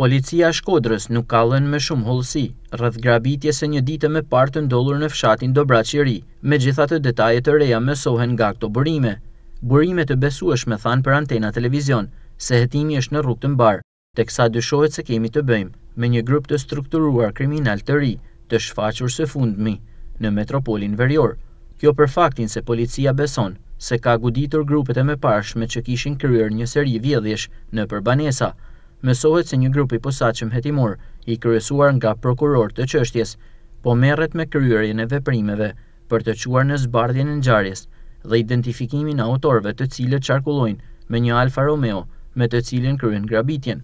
Policia e Shkodrës nuk ka dhënë më shumë hollësi, rreth grabitjes së një dite më parë të ndodhur në fshatin Dobraç i Ri, megjithatë detaje të reja mësohen nga këto burime. Burime të besueshme thanë për Antena Televizion se hetimi është në rrugë të mbarë, teksa dyshohet se kemi të bëjmë me një grup të strukturuar kriminal të ri, të shfaqur së fundmi në metropolin verior, kjo për faktin se policia beson se ka goditur grupet e mëparshme që kishin kryer një seri vjedhjesh nëpër banesa. Mësohet se një grup i posaçëm hetimor, i kryesuar nga prokurorë të çështjes, po merret me kryerjen e veprimeve. për të çuar në zbardhjen e ngjarjes dhe identifikimin e autorëve të cilët qarkullojnë me një Alfa Romeo me të cilën kryen grabitjen.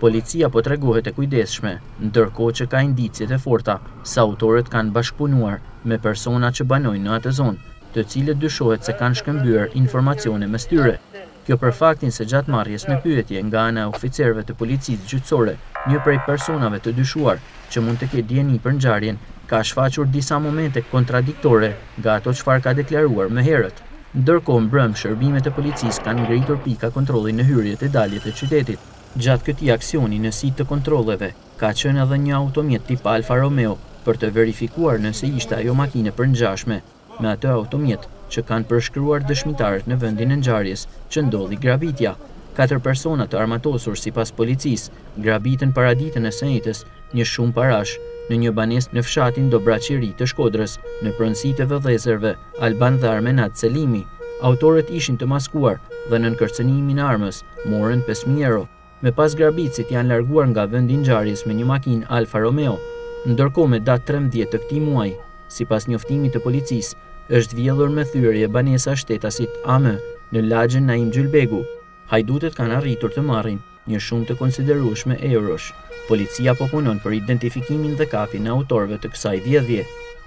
Policia po tregohet e kujdesshme, ndërkohë që ka indicjet e forta se autorët kanë bashkëpunuar me persona që banojnë në atë zonë, të cilët dyshohet se kanë shkëmbyer informacione mes tyre. Kjo për faktin se gjatë marrjes në pyetje nga ana e oficerëve të Policisë Gjyqësore, një prej personave të dyshuar, që mund të ketë dijeni për ngjarjen, ka shfaqur disa momente kontradiktore nga ato çfarë ka deklaruar më herët. Ndërkohë mbrëmë shërbimet e policisë kanë ngritur pika kontrolli në hyrjet e daljet e qytetit. Gjatë këtij aksioni në sitë të kontrolleve ka qenë edhe një automjet tip Alfa Romeo për të verifikuar nëse ishte ajo makinë e ngjashme. me atë automjet që kanë përshkruar dëshmitarët në vendin e ngjarjes që ndodhi grabitja. Katër persona të armatosur sipas policisë grabitën paraditen e së enjtes një shumë parash në një banesë në fshatin Dobraç i Ri të Shkodrës, në pronësi të vëllezërve Alban dhe Armenat Selimi. Autorët ishin të maskuar dhe nën kërcënimin e armës morën pesë mijë euro. Më pas grabitësit janë larguar nga vendi i ngjarjes me një makinë Alfa Romeo. Ndërkohë më datë trembëdhjetë të këtij muaji, sipas njoftimit të policisë, është vjedhur me thyerje banesa e shtetasit AM. në lagjen Naim Gjylbegu. Hajdutët kanë arritur të marrin një shumë të konsiderueshme eurosh. Policia po punon për identifikimin dhe kapjen e autorëve të kësaj vjedhje.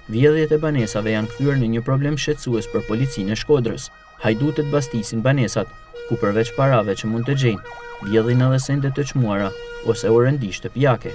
Vjedhjet e banesave janë kthyer në një problem shqetësues për Policinë e Shkodrës. Hajdutët bastisin banesat, ku përveç parave që mund të gjejnë, vjedhin edhe sende të çmuara ose orendi shtëpiake.